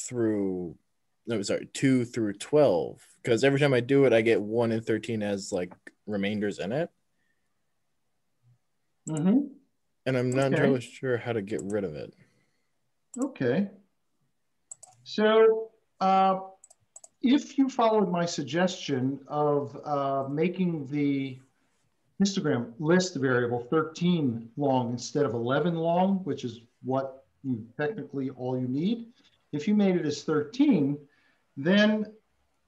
through no sorry two through 12 because every time i do it i get 1 and 13 as like remainders in it Mm-hmm. and i'm not Okay. entirely sure how to get rid of it Okay. So uh, if you followed my suggestion of uh, making the histogram list variable 13 long instead of 11 long, which is what you technically all you need, if you made it as 13, then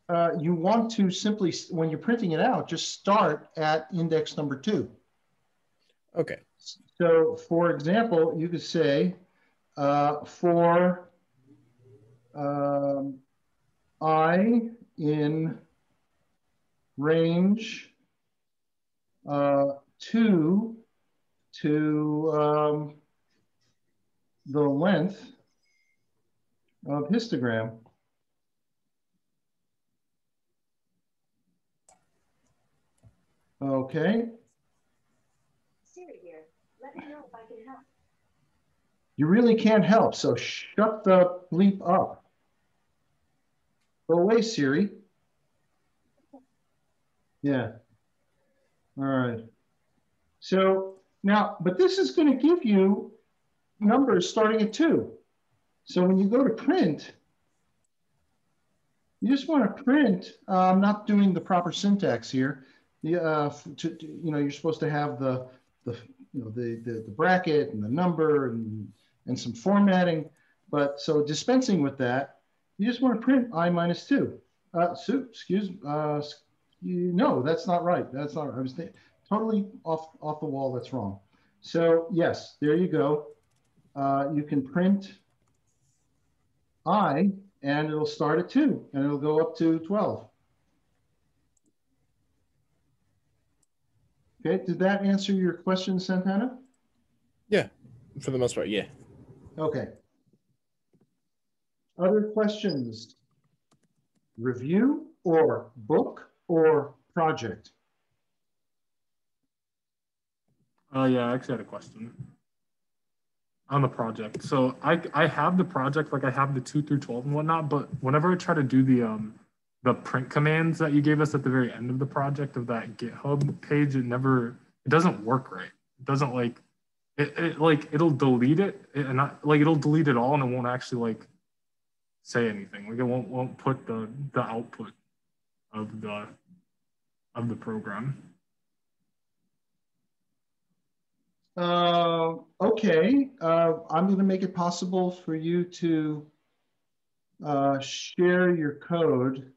uh, you want to simply, when you're printing it out, just start at index number two. okay So for example, you could say uh, for um, I in range uh, two to um, the length of histogram. Okay, Siri here. Let me know if I can help. you really can't help, so shut the bleep up. Go away, Siri. Yeah. All right. So now, but this is going to give you numbers starting at two. So when you go to print, you just want to print. Uh, I'm not doing the proper syntax here. The, uh, to, to- you know, you're supposed to have the, the, you know, the, the, the bracket and the number and, and some formatting. But so dispensing with that, you just want to print i minus two. Uh, so, excuse, uh, no, that's not right. That's not, I was totally off, off the wall. That's wrong. So yes, there you go. Uh, you can print i and it'll start at two and it'll go up to 12. Okay, did that answer your question, Santana? Yeah, for the most part yeah Okay. Other questions? Review or book or project? Oh yeah, I actually had a question on the project. So I I have the project, like I have the two through twelve and whatnot, but whenever I try to do the um the print commands that you gave us at the very end of the project of that GitHub page, it never it doesn't work right. It doesn't like it, it like it'll delete it and not like it'll delete it all and it won't actually like say anything. Like it won't won't put the the output of the of the program. Uh, okay, uh, I'm going to make it possible for you to uh, share your code,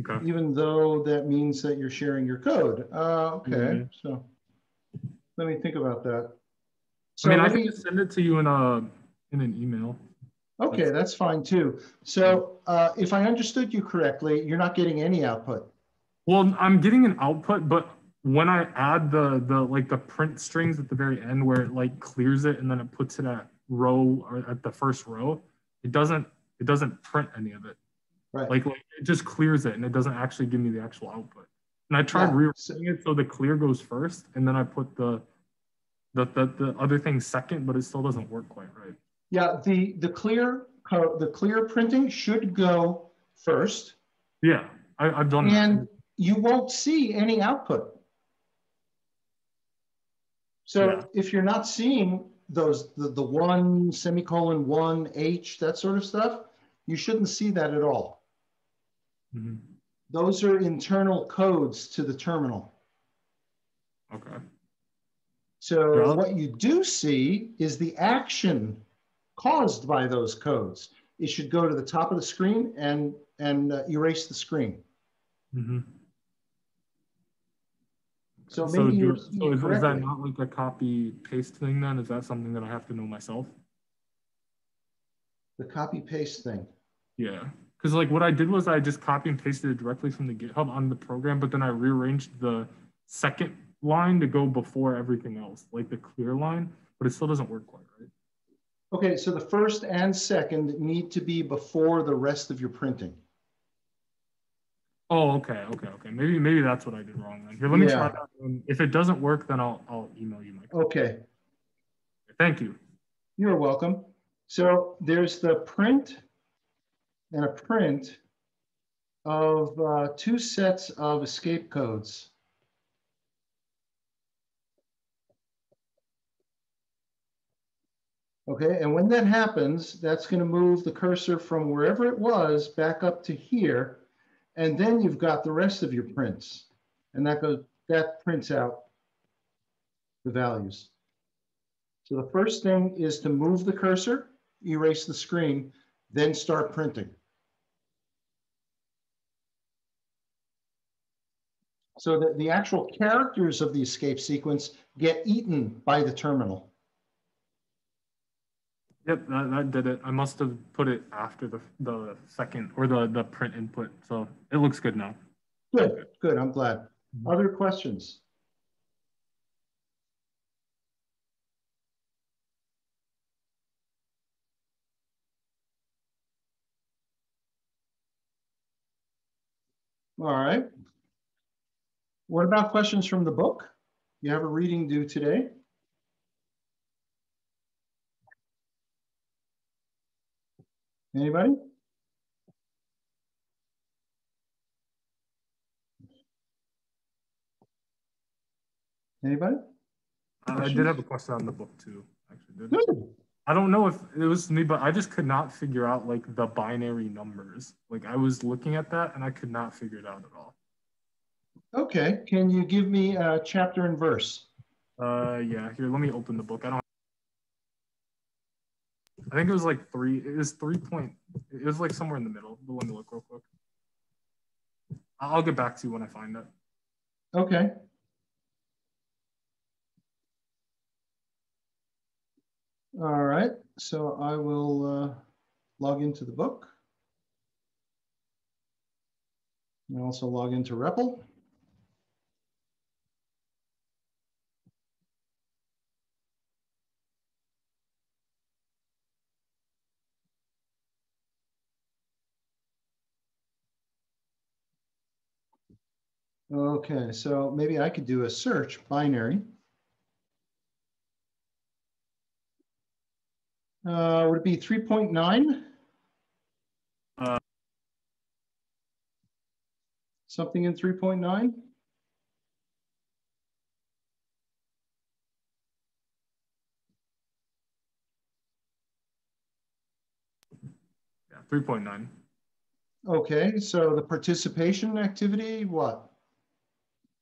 Okay. even though that means that you're sharing your code. Uh, okay, Mhm. so let me think about that. I So mean, I can me- send it to you in a in an email. Okay, that's fine too. So uh, if I understood you correctly, you're not getting any output. Well, I'm getting an output, but when I add the the like the print strings at the very end where it like clears it and then it puts it at row or at the first row, it doesn't it doesn't print any of it. Right. Like, like it just clears it and it doesn't actually give me the actual output. And I tried Yeah, rewriting it so the clear goes first, and then I put the the, the the other thing second, but it still doesn't work quite right. Yeah, the, the clear, the clear printing should go first Yeah, I, I've done that. and you won't see any output. So Yeah. if you're not seeing those, the, the one semicolon, one H, that sort of stuff, you shouldn't see that at all. Mhm. Those are internal codes to the terminal. Okay. So Yeah. what you do see is the action caused by those codes. It should go to the top of the screen and, and uh, erase the screen. hmm So So, maybe do- you're so is, is that not like a copy paste thing then? Is that something that I have to know myself? The copy paste thing. Yeah. Because like what I did was I just copy and pasted it directly from the GitHub on the program, but then I rearranged the second line to go before everything else, like the clear line, but it still doesn't work quite right. Okay, so the first and second need to be before the rest of your printing. Oh, okay, okay, okay. Maybe maybe that's what I did wrong then. Here, let me try that. If it doesn't work, then I'll I'll email you my code. Okay, Thank you. you're welcome. So there's the print and a print of uh, two sets of escape codes. Okay, and when that happens, that's going to move the cursor from wherever it was back up to here. And then you've got the rest of your prints. And that goes, that prints out the values. So the first thing is to move the cursor, erase the screen, then start printing. So that the actual characters of the escape sequence get eaten by the terminal. Yep, that, that did it. I must have put it after the the second or the the print input, so it looks good now. Good, good. I'm glad. Mm-hmm. Other questions? All right. What about questions from the book? You have a reading due today. Anybody? Anybody? Uh, I did have a question on the book too. Actually. I don't know if it was me, but I just could not figure out like the binary numbers. Like I was looking at that and I could not figure it out at all. Okay, can you give me a chapter and verse? Uh, yeah. Here, let me open the book. I don't. I think it was like three. It was three point. It was like somewhere in the middle. But let me look real quick. I'll get back to you when I find it. Okay. All right, so I will uh, log into the book. And also log into REPL. Okay, so maybe I could do a search binary. Uh, would it be 3.9? Uh, Something in 3.9? yeah, three point nine. Okay, so the participation activity, what?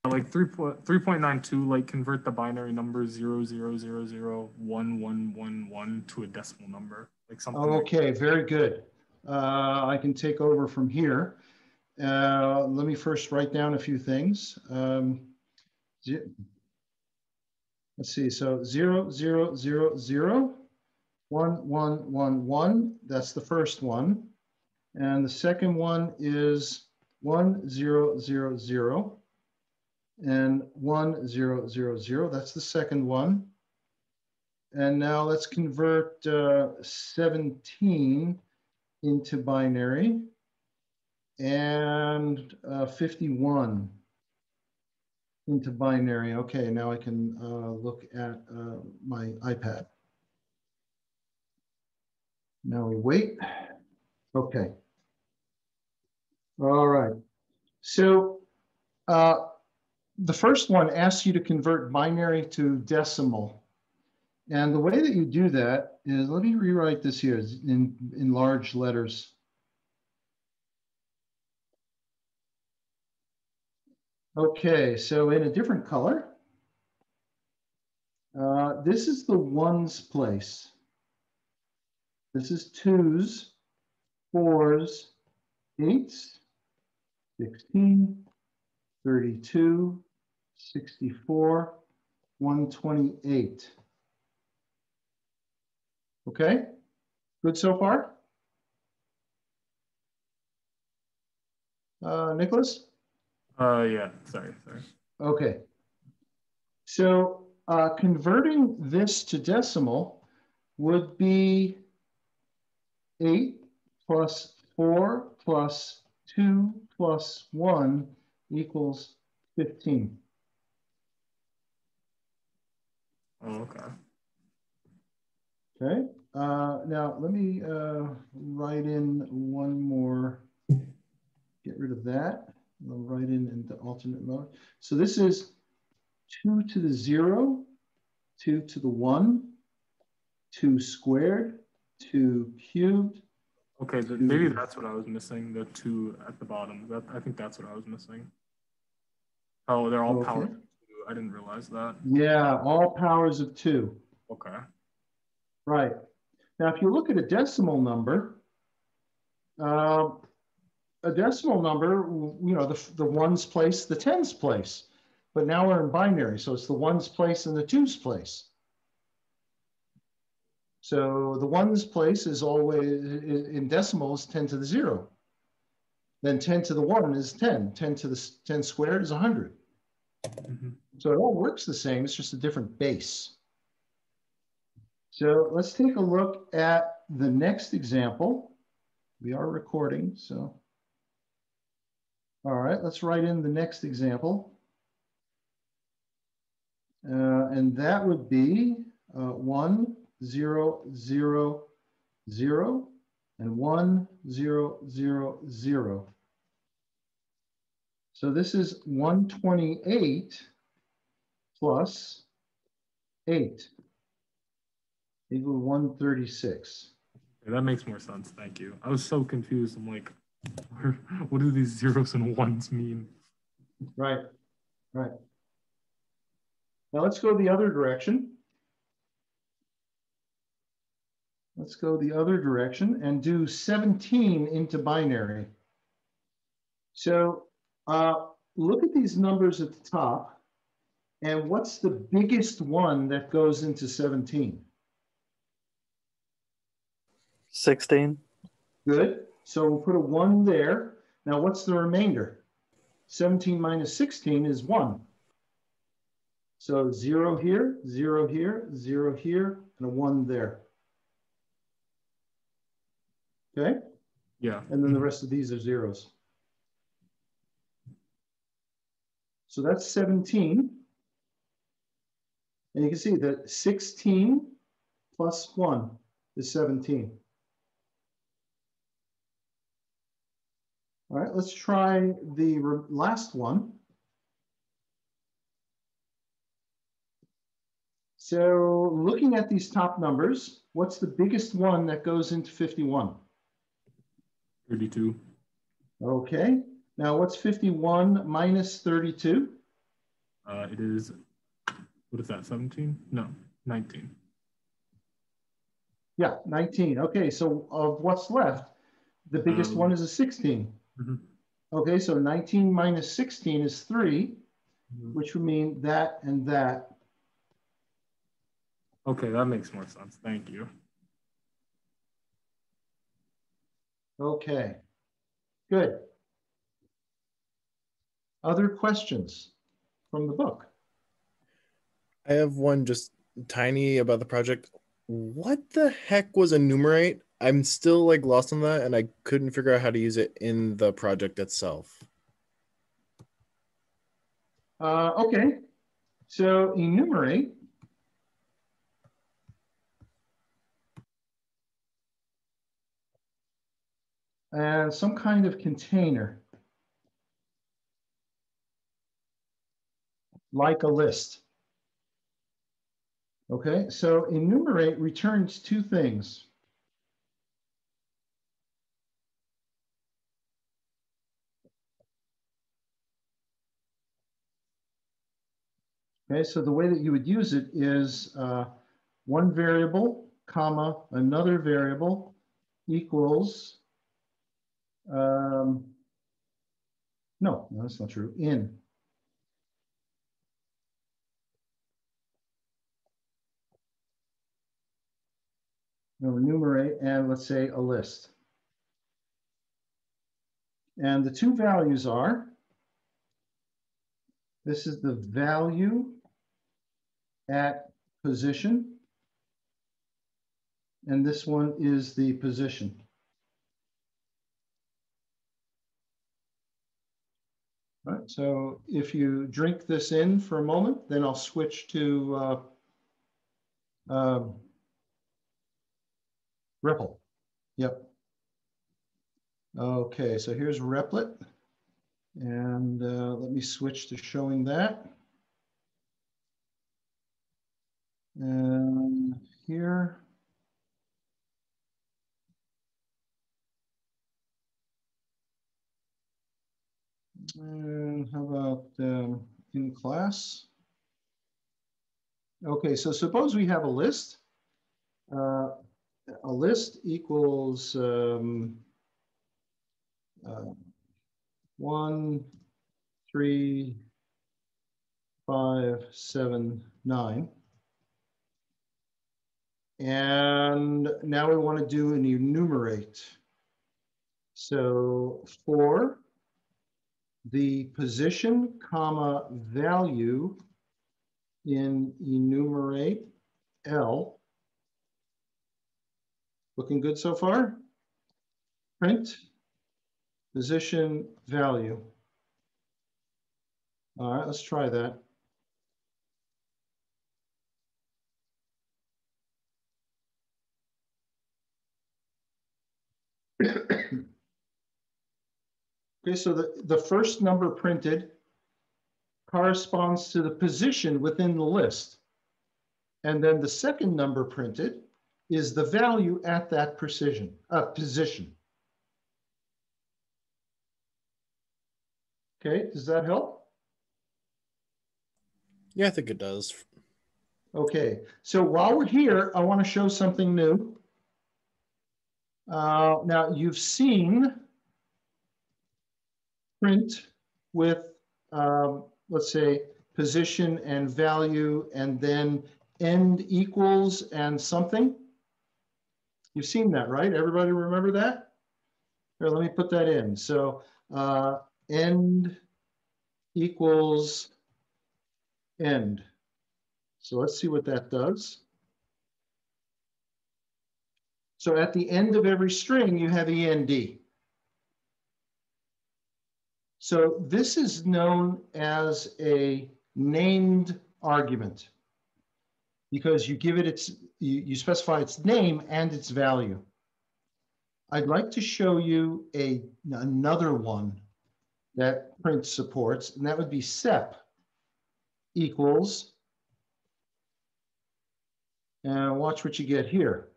Like three point three point nine two. Like convert the binary number zero zero zero zero one one one one to a decimal number. Like something. like- Okay, very good. Uh, I can take over from here. Uh, let me first write down a few things. Um, let's see, so zero, zero, zero, zero, one, one, one, one. That's the first one. And the second one is one, zero, zero, zero. And one, zero, zero, zero. That's the second one. And now let's convert uh, 17 into binary and uh, 51 into binary. Okay, now I can uh, look at uh, my iPad. Now we wait. Okay. All right. So uh, the first one asks you to convert binary to decimal. And the way that you do that is, let me rewrite this here in, in large letters. Okay, so in a different color, uh, this is the ones place. This is twos, fours, eights, 16, 32, 64, 128. Okay, good so far? Uh, Nicholas? Uh, yeah. Sorry, sorry. Okay. So uh, converting this to decimal would be 8 plus 4 plus 2 plus 1 equals 15. Oh, okay. Okay. Uh, now, let me uh, write in one more. Get rid of that. I'll write in into alternate mode. So this is 2 to the 0, 2 to the 1, 2 squared, 2 cubed. Okay, th- maybe that's what I was missing. The two at the bottom. That I think that's what I was missing. Oh, they're all Okay. powered. By two. I didn't realize that. Yeah, all powers of 2. Okay. Right. Now, if you look at a decimal number, uh, a decimal number, you know, the, the ones place, the tens place. But now we're in binary, so it's the ones place and the twos place. So the ones place is always, in decimals, 10 to the zero. Then 10 to the one is 10. 10 to the 10 squared is 100. Mhm. So it all works the same, it's just a different base. So let's take a look at the next example. We are recording, so. All right, let's write in the next example. Uh, and that would be uh, one, zero, zero, zero, and one, zero, zero, zero. So this is 128 plus 8 equal 136. Yeah, that makes more sense. Thank you. I was so confused. I'm like, what do these zeros and ones mean? Right, right. Now let's go the other direction. Let's go the other direction and do 17 into binary. So uh, look at these numbers at the top. And what's the biggest one that goes into 17? 16. Good. So we'll put a one there. Now what's the remainder? 17 minus 16 is one. So zero here, zero here, zero here, and a one there. Okay, Yeah. and then the mm-hmm. rest of these are zeros. So that's 17. And you can see that 16 plus one is 17. All right, let's try the last one. So looking at these top numbers, what's the biggest one that goes into 51? 32. Okay, now what's 51 minus 32? Uh, it is, what is that, 17? No, 19. Yeah, 19. Okay, so of what's left, the biggest Um, one is a 16. Mhm. Okay, so 19 minus 16 is 3, Mhm. which would mean that and that. Okay, that makes more sense. Thank you. Okay, good. Other questions from the book? I have one just tiny about the project. What the heck was enumerate? I'm still like lost on that and I couldn't figure out how to use it in the project itself. Uh, okay, so enumerate. And some kind of container. Like a list. Okay, so enumerate returns two things. Okay, so the way that you would use it is uh, one variable, comma, another variable equals, um, no, no, that's not true, in. Enumerate and let's say a list. And the two values are, this is the value at position. And this one is the position. All right, so if you drink this in for a moment, then I'll switch to uh, um, Ripple. Yep. Okay, so here's Replit. And uh, let me switch to showing that. And here. And how about um, in class? Okay, so suppose we have a list. Uh, a list equals um, uh, one, three, five, seven, nine. And now we want to do an enumerate. So for the position, comma, value in enumerate L. Looking good so far? Print, position, value. All right, let's try that. Okay, so the, the first number printed corresponds to the position within the list. And then the second number printed is the value at that precision, uh, position. Okay, does that help? Yeah, I think it does. Okay, so while we're here, I want to show something new. Uh, now you've seen print with, um, let's say, position and value, and then end equals and something. You've seen that, right? Everybody remember that? Here, let me put that in. So uh, end equals end. So let's see what that does. So at the end of every string, you have END. So this is known as a named argument because you give it its, you, you specify its name and its value. I'd like to show you a, another one that print supports, and that would be sep equals, and watch what you get here.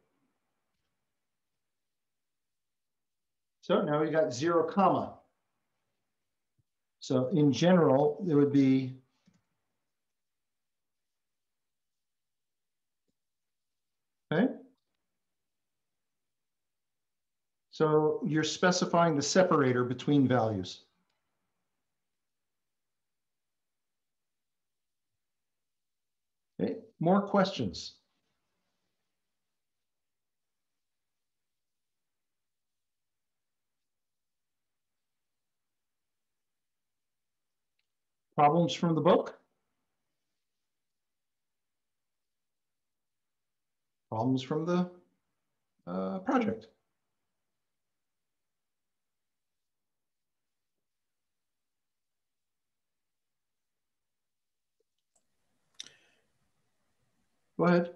So now we got zero comma. So in general, there would be Okay. So you're specifying the separator between values. Okay, more questions? Problems from the book? Problems from the uh, project? Go ahead.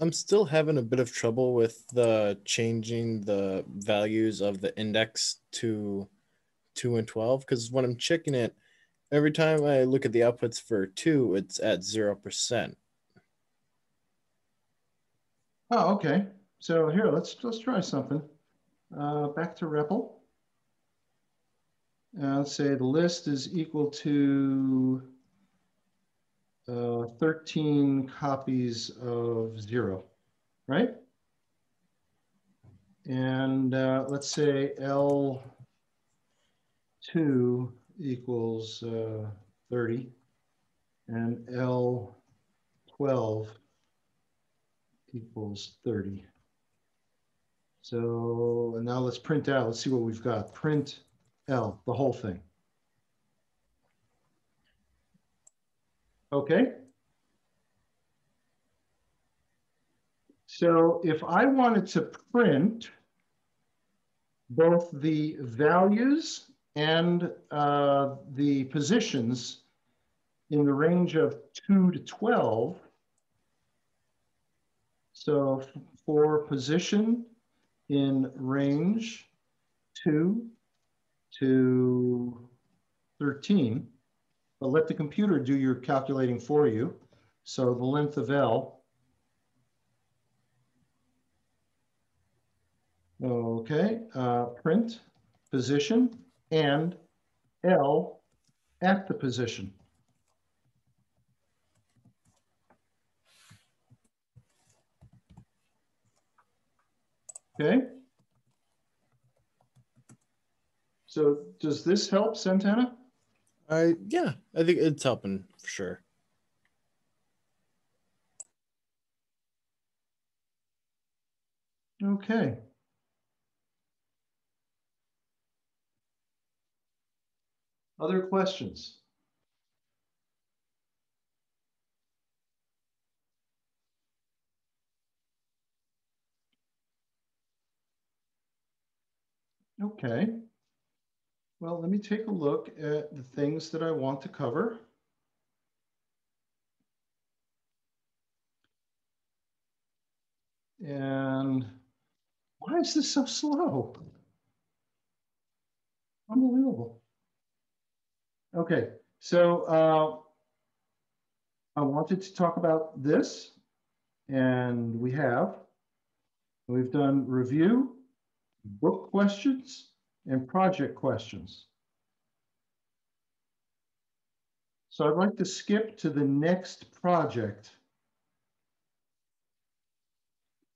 I'm still having a bit of trouble with the changing the values of the index to 2 and 12 because when I'm checking it, every time I look at the outputs for 2, it's at 0%. Oh, okay. So here, let's let's try something. Uh, back to REPL. Uh, let's say the list is equal to uh, 13 copies of zero, right? And uh, let's say L2 equals uh, 30 and L12 equals 30. So and now let's print out, let's see what we've got. Print L, the whole thing. Okay. So if I wanted to print both the values and uh, the positions in the range of 2 to 12, so for position in range two to 13, but let the computer do your calculating for you. So the length of L. Okay, uh, print, position, and L at the position. Okay. So does this help, Santana? I yeah, I think it's helping for sure. Okay. Other questions? Okay. Well, let me take a look at the things that I want to cover. And why is this so slow? Unbelievable. Okay, so uh, I wanted to talk about this, and we have. We've done review, book questions, and project questions. So I'd like to skip to the next project.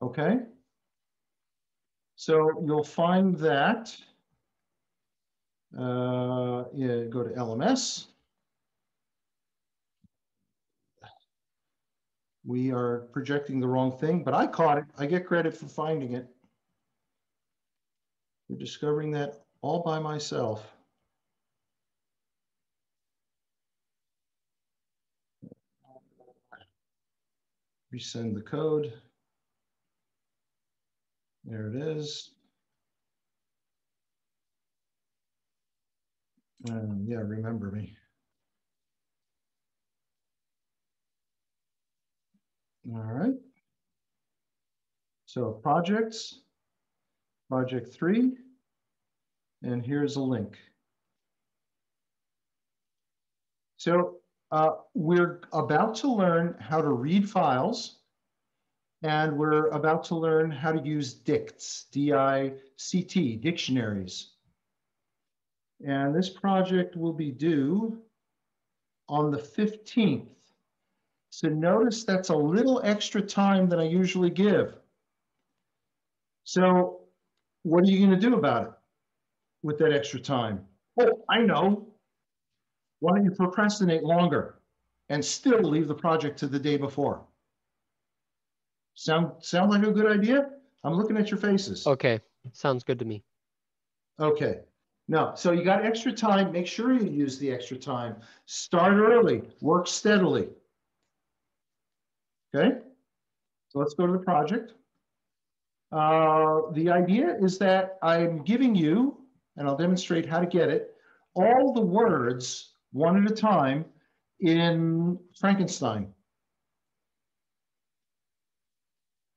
Okay. So you'll find that, uh, yeah, go to LMS. We are projecting the wrong thing, but I caught it. I get credit for finding it. We're discovering that all by myself. Resend the code. There it is. And yeah, remember me. All right. So projects, project three, and here's a link. So uh, we're about to learn how to read files and we're about to learn how to use dicts, D-I-C-T, dictionaries. And this project will be due on the 15th. So notice that's a little extra time than I usually give. So what are you going to do about it with that extra time? Oh, I know. Why don't you procrastinate longer and still leave the project to the day before? Sound sound like a good idea? I'm looking at your faces. Okay, sounds good to me. Okay. No, so you got extra time. Make sure you use the extra time. Start early, work steadily. Okay. So let's go to the project. Uh, the idea is that I'm giving you, and I'll demonstrate how to get it, all the words one at a time in Frankenstein.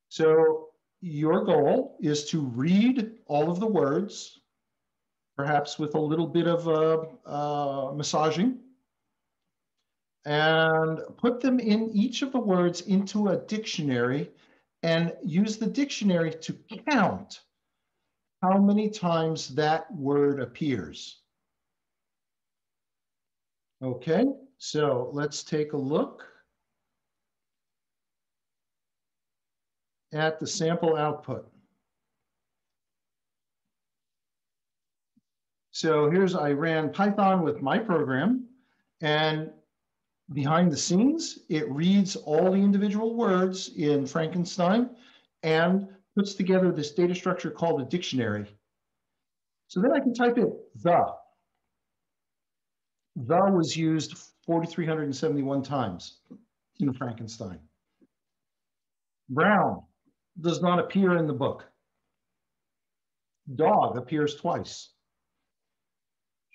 So your goal is to read all of the words, perhaps with a little bit of uh, uh, massaging, and put them in each of the words into a dictionary and use the dictionary to count how many times that word appears. Okay, so let's take a look at the sample output. So here's, I ran Python with my program and behind the scenes, it reads all the individual words in Frankenstein and puts together this data structure called a dictionary. So then I can type in the. The was used 4,371 times in Frankenstein. Brown does not appear in the book. Dog appears twice.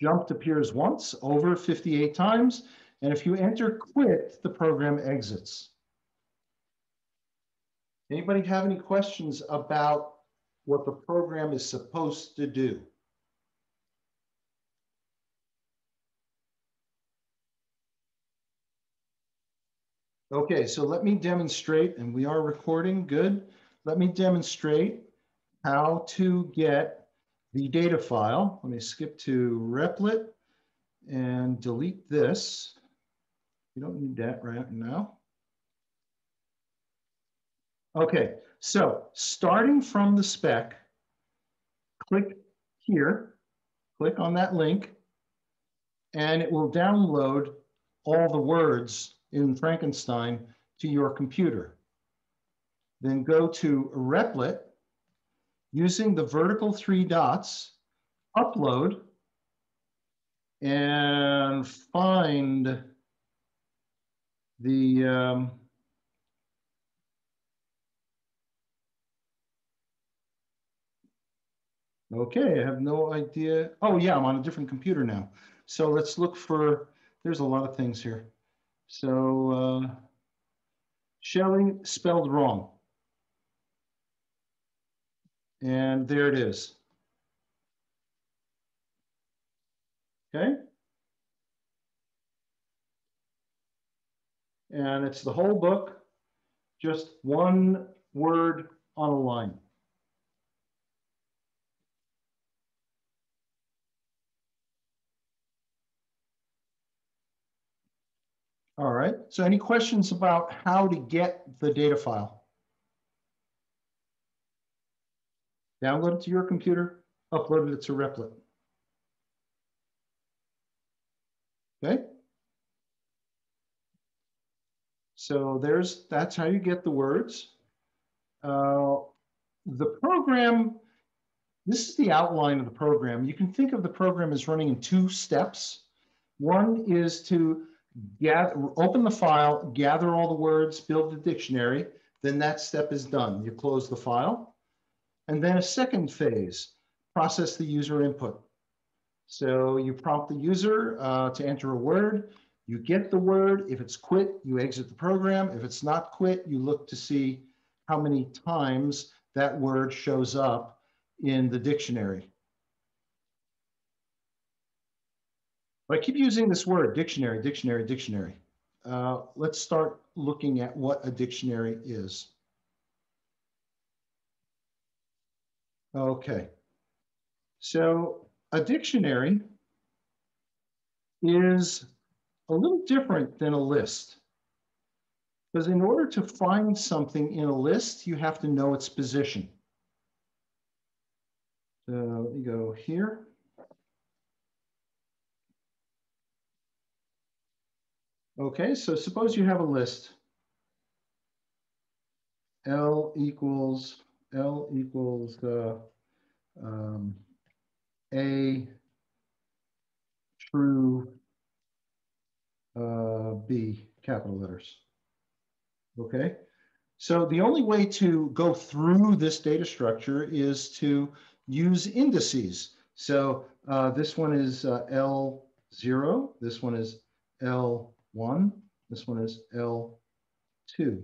Jumped appears once, over 58 times, and if you enter quit, the program exits. Anybody have any questions about what the program is supposed to do? Okay, so let me demonstrate, and we are recording, good. Let me demonstrate how to get the data file. Let me skip to Replit and delete this. You don't need that right now. Okay, so starting from the spec, click here, click on that link, and it will download all the words in Frankenstein to your computer. Then go to Replit using the vertical three dots, upload, and find the um, Okay, I have no idea. Oh yeah, I'm on a different computer now. So let's look for, there's a lot of things here. So uh, Schelling spelled wrong. And there it is. Okay. And it's the whole book, just one word on a line. All right, so any questions about how to get the data file? Download it to your computer, upload it to Replit. Okay. So there's, that's how you get the words. Uh, the program, this is the outline of the program. You can think of the program as running in two steps. One is to gather, open the file, gather all the words, build the dictionary, then that step is done. You close the file. And then a second phase, process the user input. So you prompt the user uh, to enter a word, you get the word. If it's quit, you exit the program. If it's not quit, you look to see how many times that word shows up in the dictionary. But I keep using this word, dictionary, dictionary, dictionary. Uh, let's start looking at what a dictionary is. Okay, so a dictionary is a little different than a list. Because in order to find something in a list, you have to know its position. So you go here. Okay, so suppose you have a list. L equals, L equals the um, A true uh, B capital letters. Okay, so the only way to go through this data structure is to use indices. So uh, this one is uh, L0, this one is L one, this one is L2.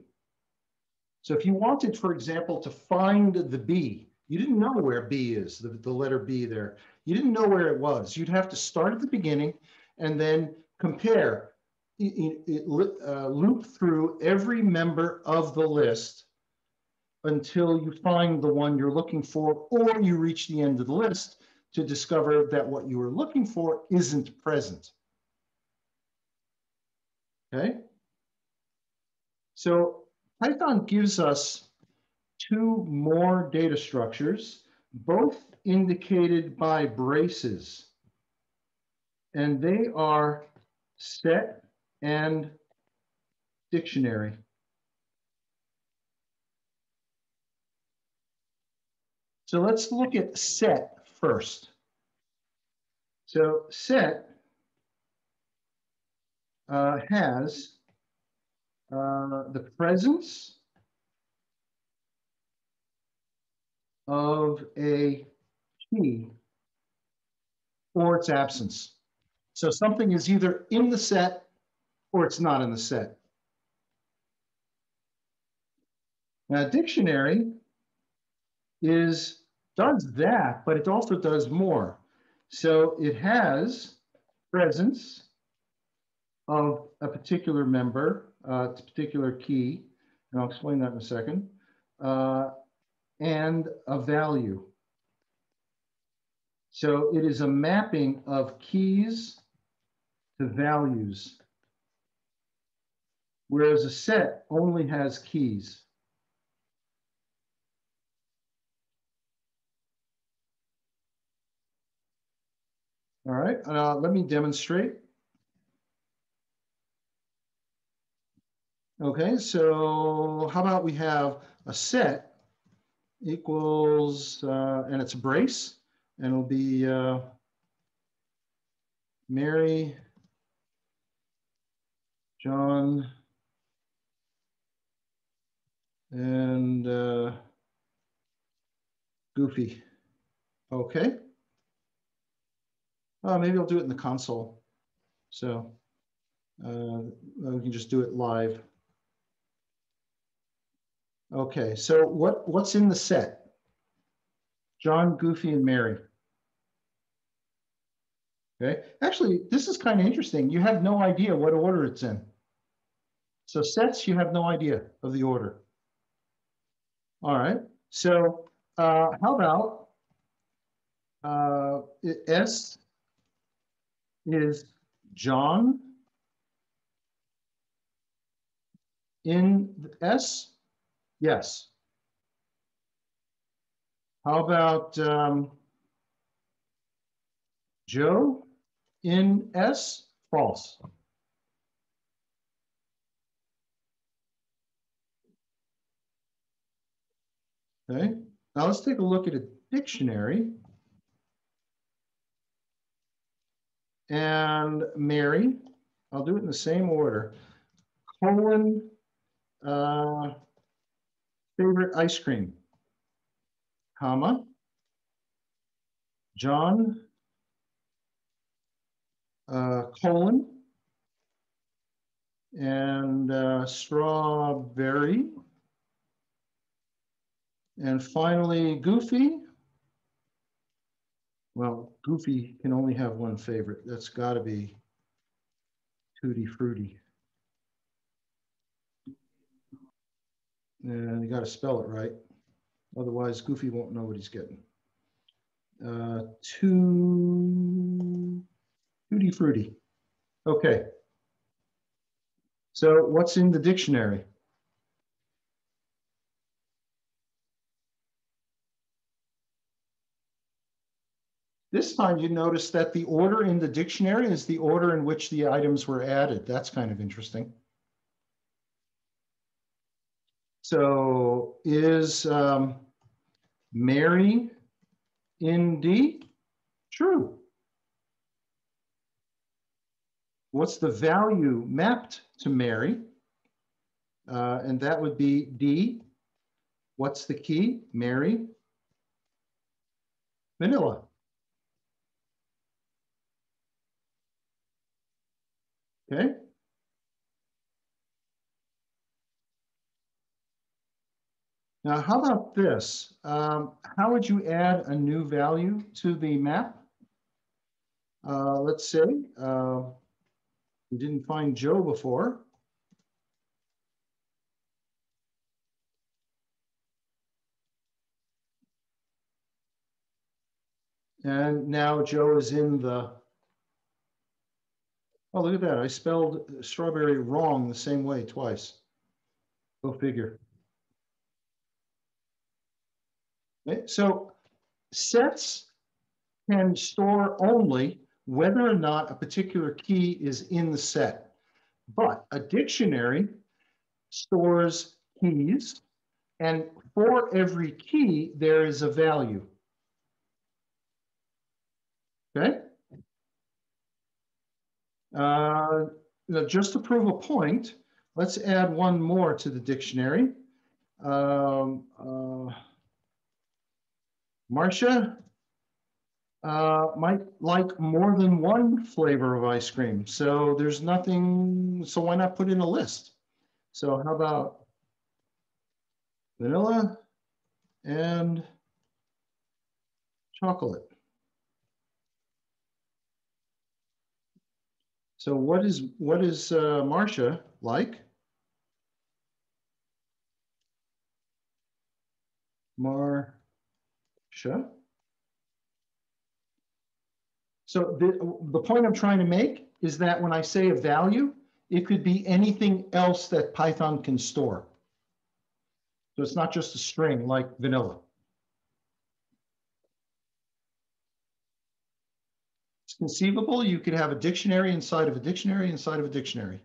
So if you wanted, for example, to find the B, you didn't know where B is, the, the letter B there. You didn't know where it was. You'd have to start at the beginning and then compare, it, it, uh, loop through every member of the list until you find the one you're looking for, or you reach the end of the list to discover that what you were looking for isn't present. Okay. So Python gives us two more data structures, both indicated by braces. And they are set and dictionary. So let's look at set first. So set uh, has uh, the presence of a key or its absence. So something is either in the set or it's not in the set. Now, dictionary is, does that, but it also does more. So it has presence of a particular member, uh, a particular key, and I'll explain that in a second, uh, and a value. So it is a mapping of keys to values, whereas a set only has keys. All right, uh, let me demonstrate. Okay, so how about we have a set equals, uh, and it's a brace, and it'll be uh, Mary, John, and uh, Goofy. Okay. Uh, maybe I'll do it in the console. So uh, we can just do it live. Okay, so what, what's in the set? John, Goofy, and Mary. Okay, actually, this is kind of interesting. You have no idea what order it's in. So sets, you have no idea of the order. All right, so uh, how about uh, S is John in S? Yes. How about um, Joe in S? False. Okay, now let's take a look at a dictionary. And Mary, I'll do it in the same order. Colon, uh, favorite ice cream, comma, John, uh, colon, and uh, strawberry. And finally, Goofy. Well, Goofy can only have one favorite. That's got to be Tutti Frutti. And you got to spell it right. Otherwise, Goofy won't know what he's getting. Uh, two, Tutti Frutti. Okay. So what's in the dictionary? This time you notice that the order in the dictionary is the order in which the items were added. That's kind of interesting. So is um, Mary in D? True. What's the value mapped to Mary? Uh, and that would be D. What's the key? Mary. Vanilla. Okay. Now, how about this? Um, how would you add a new value to the map? Uh, let's say uh, we didn't find Joe before. And now Joe is in the, oh, look at that. I spelled strawberry wrong the same way twice. Go figure. Okay, so sets can store only whether or not a particular key is in the set. But a dictionary stores keys, and for every key, there is a value. Okay? Uh, just to prove a point, let's add one more to the dictionary. Um, uh, Marcia uh, might like more than one flavor of ice cream. So there's nothing, so why not put in a list? So how about vanilla and chocolate. So what is what is uh, Marcia like? Marcia. So the, the point I'm trying to make is that when I say a value, it could be anything else that Python can store. So it's not just a string like vanilla. Conceivable you could have a dictionary inside of a dictionary inside of a dictionary.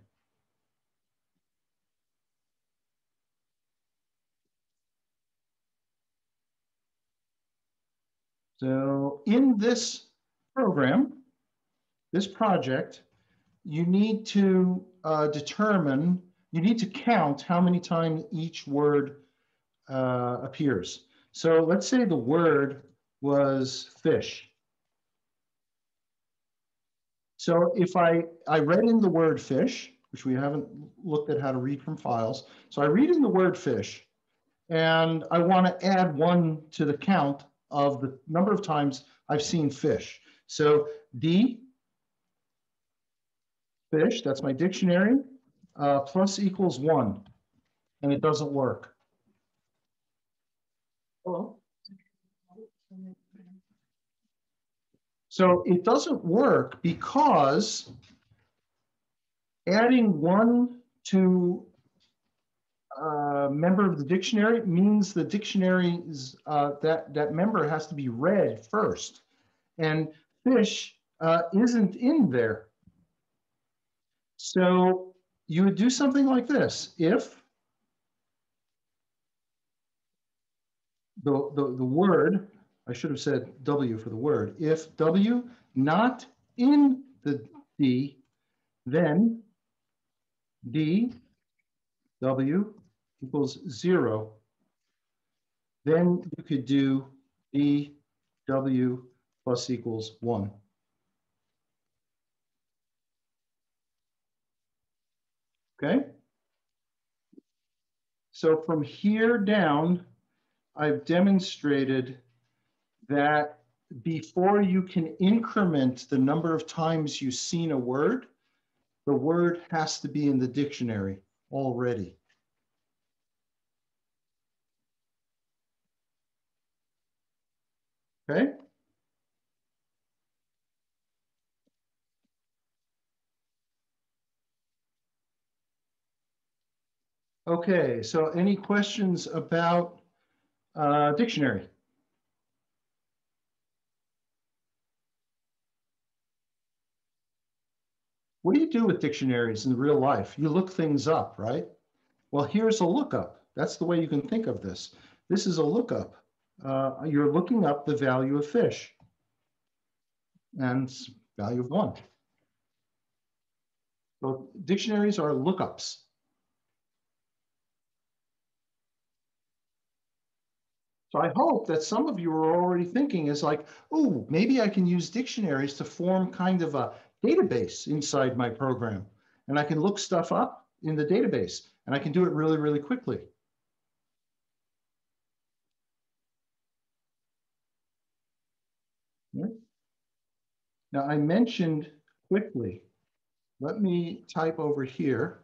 So in this program, this project, you need to uh, determine, you need to count how many times each word uh, appears. So let's say the word was fish. So if I, I read in the word fish, which we haven't looked at how to read from files. So I read in the word fish and I want to add one to the count of the number of times I've seen fish. So D, fish, that's my dictionary, uh, plus equals one, and it doesn't work. Hello? So it doesn't work because adding one to a member of the dictionary means the dictionary's uh, that that member has to be read first, and fish uh, isn't in there. So you would do something like this: if the, the, the word, I should have said W for the word. If W not in the D, then D, W equals zero. Then you could do D, W plus equals one. Okay? So from here down, I've demonstrated that before you can increment the number of times you've seen a word, the word has to be in the dictionary already. Okay? Okay, so any questions about uh, dictionary? What do you do with dictionaries in real life? You look things up, right? Well, here's a lookup. That's the way you can think of this. This is a lookup. Uh, you're looking up the value of fish and value of one. So dictionaries are lookups. So I hope that some of you are already thinking is like, oh, maybe I can use dictionaries to form kind of a database inside my program. And I can look stuff up in the database and I can do it really, really quickly. Now I mentioned quickly, let me type over here.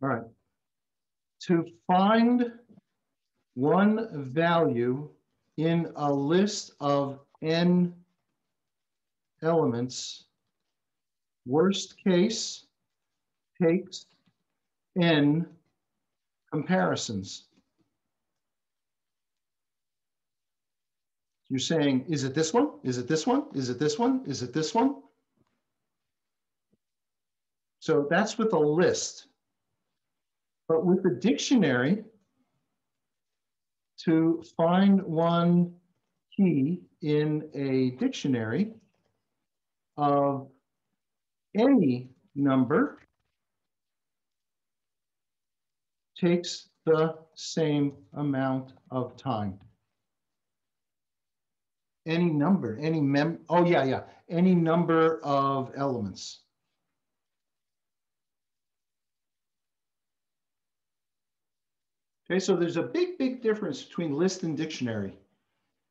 All right, to find one value in a list of n elements, worst case takes n comparisons. You're saying, is it this one? Is it this one? Is it this one? Is it this one? So that's with a list. But with the dictionary, to find one key in a dictionary of any number takes the same amount of time. Any number, any mem, oh yeah, yeah, any number of elements. Okay, so there's a big, big difference between list and dictionary.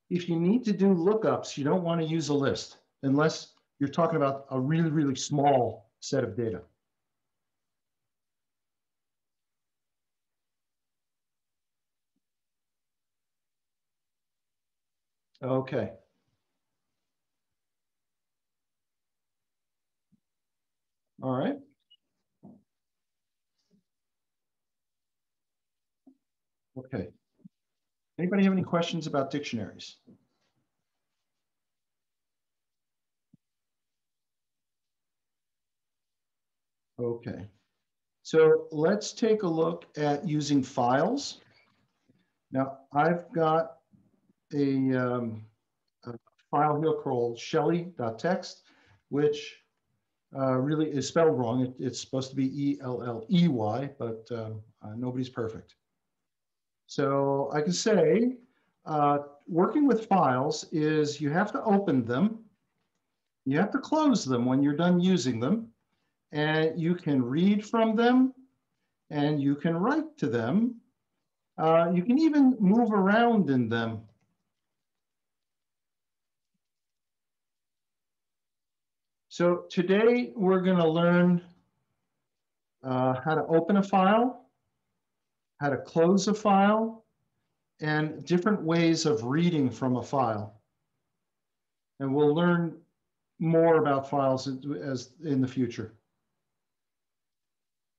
If you need to do lookups, you don't want to use a list unless you're talking about a really, really small set of data. Okay. All right. Okay. Anybody have any questions about dictionaries? Okay. So let's take a look at using files. Now, I've got a, um, a file here called shelly.txt, which uh, really is spelled wrong. It, it's supposed to be E-L-L-E-Y, but uh, uh, nobody's perfect. So I can say, uh, working with files is you have to open them, you have to close them when you're done using them, and you can read from them, and you can write to them. Uh, you can even move around in them. So today we're going to learn uh, how to open a file, how to close a file, and different ways of reading from a file. And we'll learn more about files as in the future.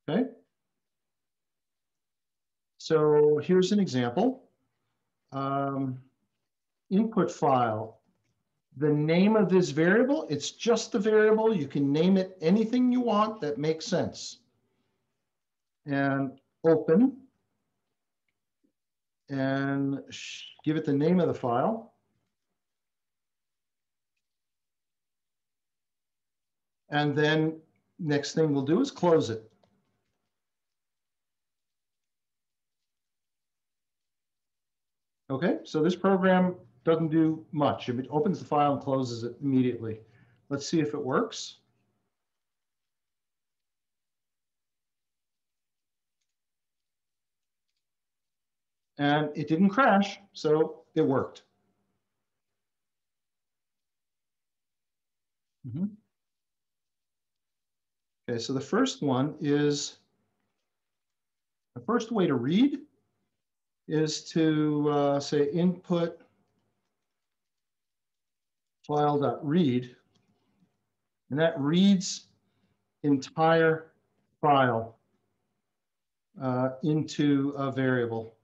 Okay. So here's an example. Um, input file the name of this variable. It's just a variable. You can name it anything you want that makes sense. And open and give it the name of the file. And then next thing we'll do is close it. Okay, so this program doesn't do much. It opens the file and closes it immediately. Let's see if it works. And it didn't crash, so it worked. Mm -hmm. Okay, so the first one is, the first way to read is to uh, say input file.read, and that reads entire file uh, into a variable.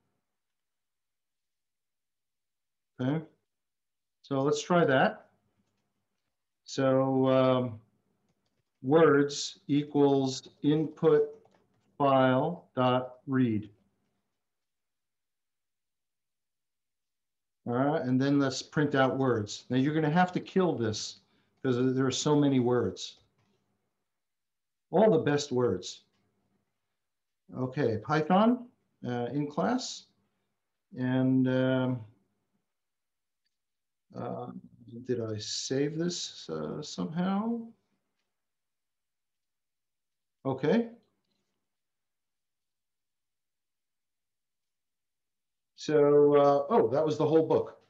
Okay, so let's try that. So um, words equals input file dot read. All right, and then let's print out words. Now you're gonna have to kill this because there are so many words. All the best words. Okay, Python uh, in class. And um, uh, did I save this uh, somehow? Okay, So, uh, oh, that was the whole book.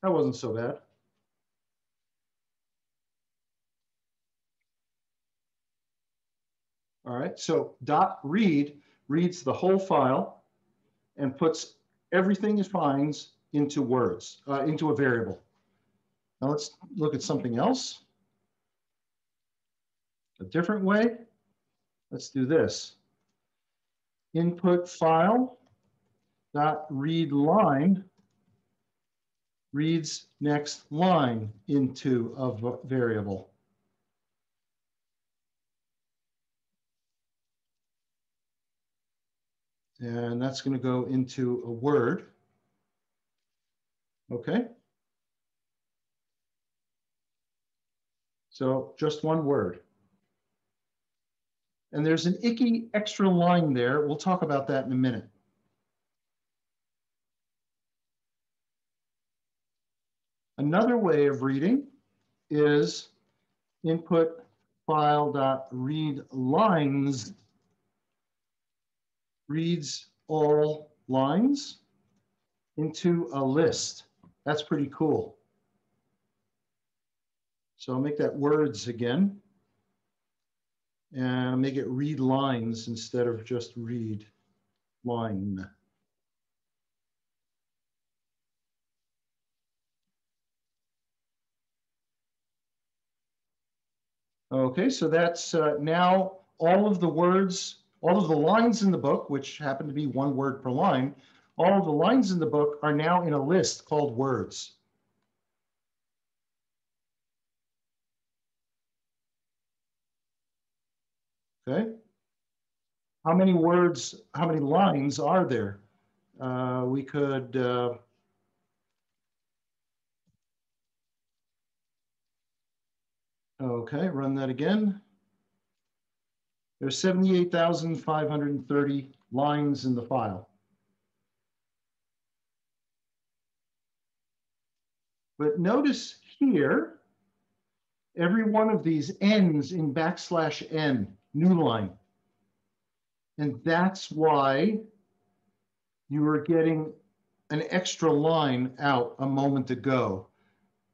That wasn't so bad. All right, so dot read reads the whole file and puts everything it finds into words, uh, into a variable. Now let's look at something else. A different way. Let's do this. Input file dot read line reads next line into a variable. And that's going to go into a word. Okay. So just one word. And there's an icky extra line there. We'll talk about that in a minute. Another way of reading is input file dot read lines reads all lines into a list. That's pretty cool. So I'll make that words again. And I'll make it read lines instead of just read line. Okay, so that's uh, now all of the words, all of the lines in the book, which happen to be one word per line, all of the lines in the book are now in a list called words. Okay. How many words, how many lines are there? Uh, we could, uh, okay, run that again. There's 78,530 lines in the file. But notice here, every one of these ends in backslash n, new line. And that's why you were getting an extra line out a moment ago.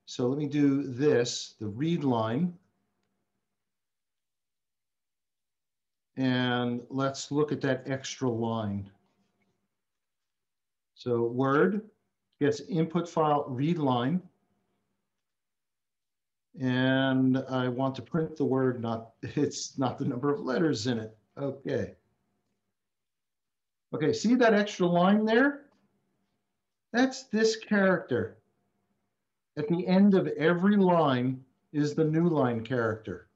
So let me do this, the read line. And let's look at that extra line. So Word gets input file read line. And I want to print the word, not it's not the number of letters in it. Okay. Okay, see that extra line there? That's this character. At the end of every line is the new line character.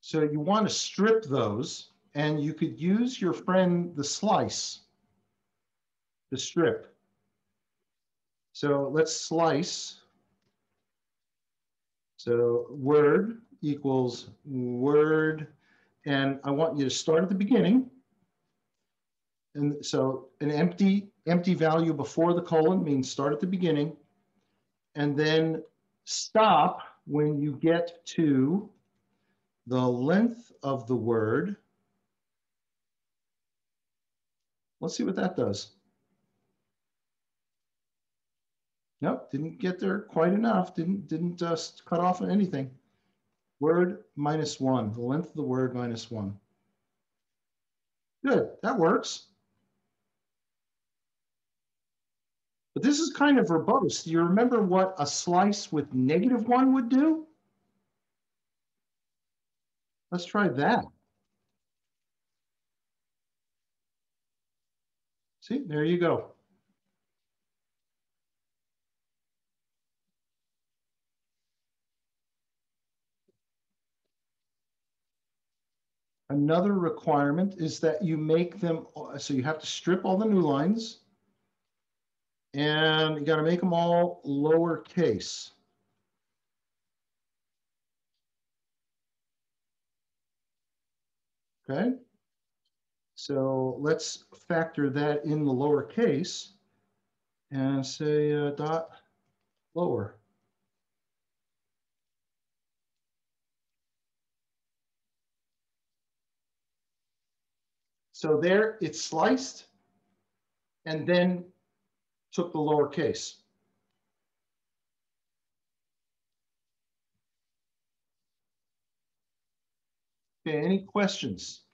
So you want to strip those and you could use your friend the slice to strip. So let's slice. So word equals word, and I want you to start at the beginning. And so an empty, empty value before the colon means start at the beginning, and then stop when you get to the length of the word. Let's see what that does. Nope, didn't get there quite enough. Didn't didn't uh, just cut off anything. Word minus one, the length of the word minus one. Good, that works. But this is kind of verbose. Do you remember what a slice with negative one would do? Let's try that. See, there you go. Another requirement is that you make them, so you have to strip all the new lines and you got to make them all lowercase. Okay. So let's factor that in the lowercase and say uh, dot lower. So there it's sliced and then took the lower case. Okay, any questions?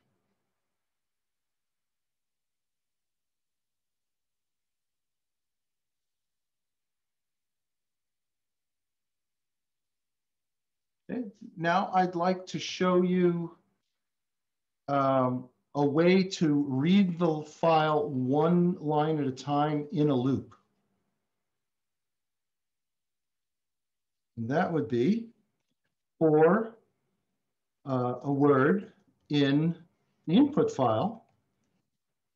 Okay, now I'd like to show you um, a way to read the file one line at a time in a loop. And that would be for uh, a word in the input file.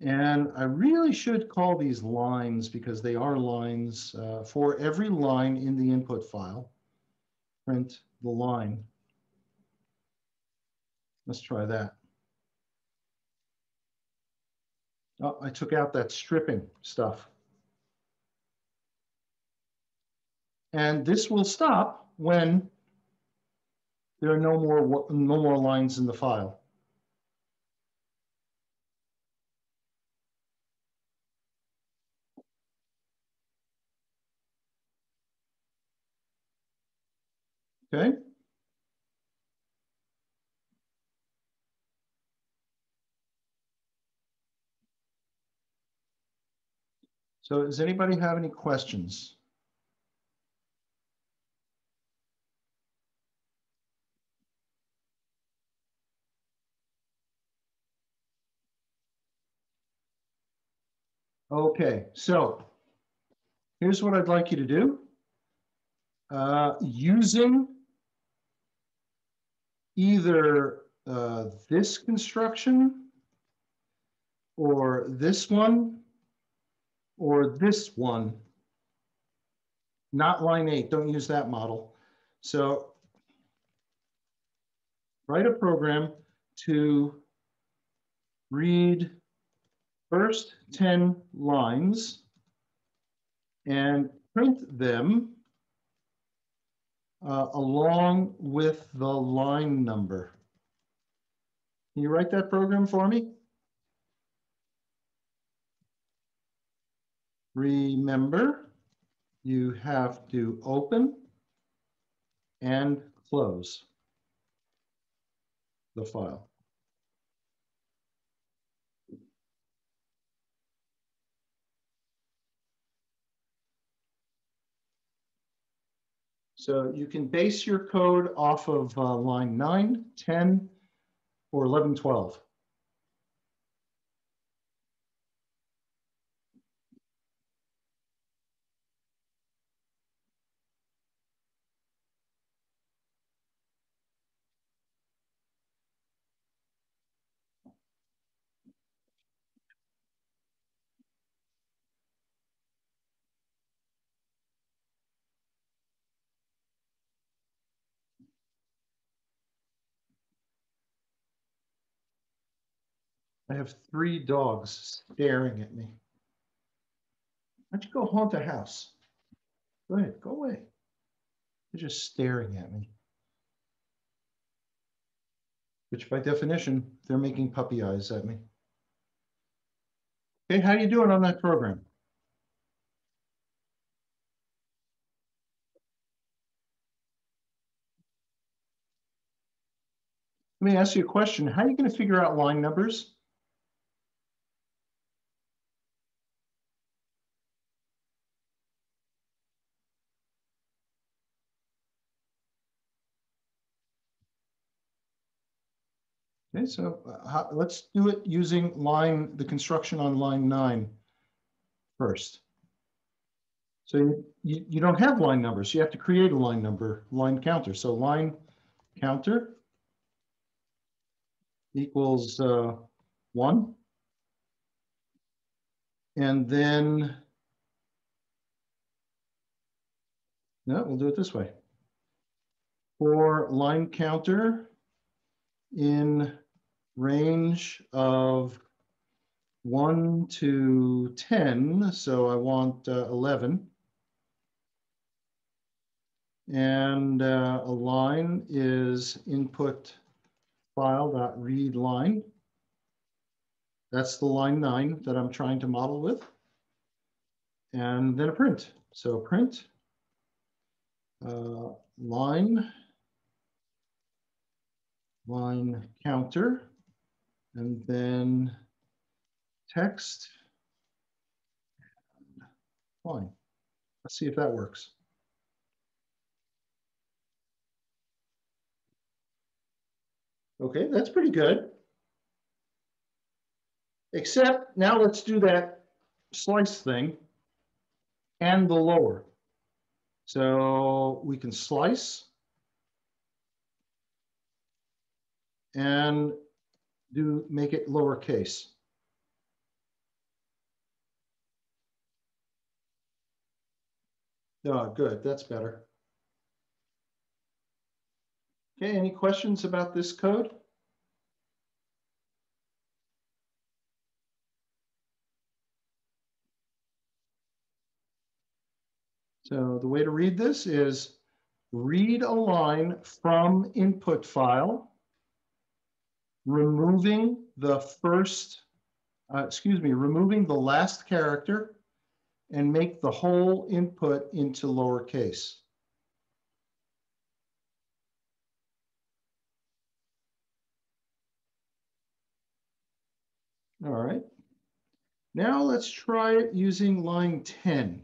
And I really should call these lines because they are lines uh, for every line in the input file. Print the line. Let's try that. Oh, I took out that stripping stuff. And this will stop when there are no more, no more lines in the file. Okay. So does anybody have any questions? Okay, so here's what I'd like you to do. Uh, using either uh, this construction or this one or this one. Not line eight, don't use that model. So write a program to read first 10 lines and print them uh, along with the line number. Can you write that program for me? Remember, you have to open and close the file. So you can base your code off of uh, line 9, 10, or 11, 12. I have three dogs staring at me. Why don't you go haunt a house? Go ahead, go away. They're just staring at me. Which by definition, they're making puppy eyes at me. Okay, how are you doing on that program? Let me ask you a question. How are you going to figure out line numbers? Okay, so uh, how, let's do it using line, the construction on line nine first. So you, you, don't have line numbers. You have to create a line number, line counter. So line counter equals uh, one. And then, no, we'll do it this way. For line counter in range of one to 10, so I want uh, 11. And uh, a line is input file dot read line. That's the line nine that I'm trying to model with. And then a print. So print uh, line line counter and then text. Fine. Let's see if that works. Okay, that's pretty good. Except now let's do that slice thing and the lower. So we can slice and do make it lowercase. Oh, good, that's better. Okay, any questions about this code? So the way to read this is read a line from input file, removing the first, uh, excuse me, removing the last character and make the whole input into lowercase. All right. Now let's try it using line 10.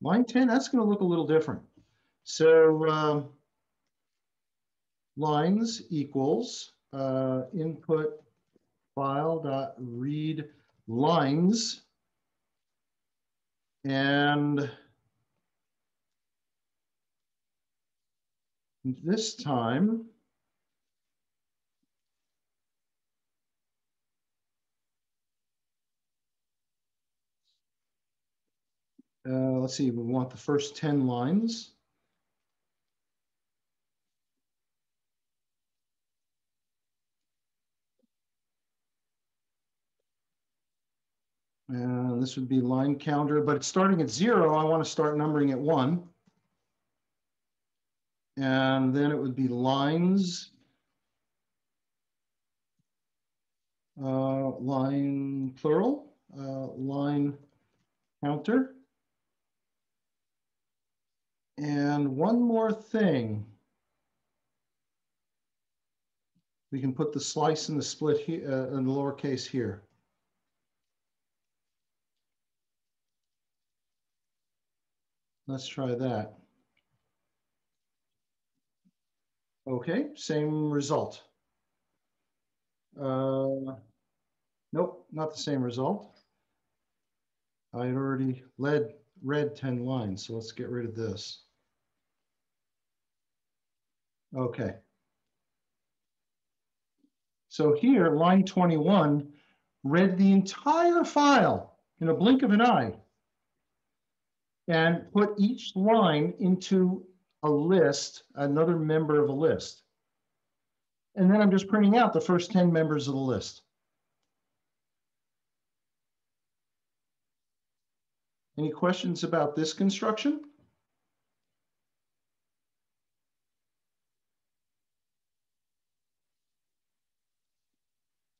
Line 10, that's going to look a little different. So um, lines equals uh, input file dot read lines. And this time, Uh, let's see, we want the first 10 lines. And this would be line counter, but it's starting at zero. I want to start numbering at one. And then it would be lines. Uh, line plural, uh, line counter. And one more thing. We can put the slice and the split here uh, in the lowercase here. Let's try that. Okay, same result. Uh, nope, not the same result. I had already led, read 10 lines, so let's get rid of this. Okay. So here, line 21 read the entire file in a blink of an eye and put each line into a list, another member of a list. And then I'm just printing out the first 10 members of the list. Any questions about this construction?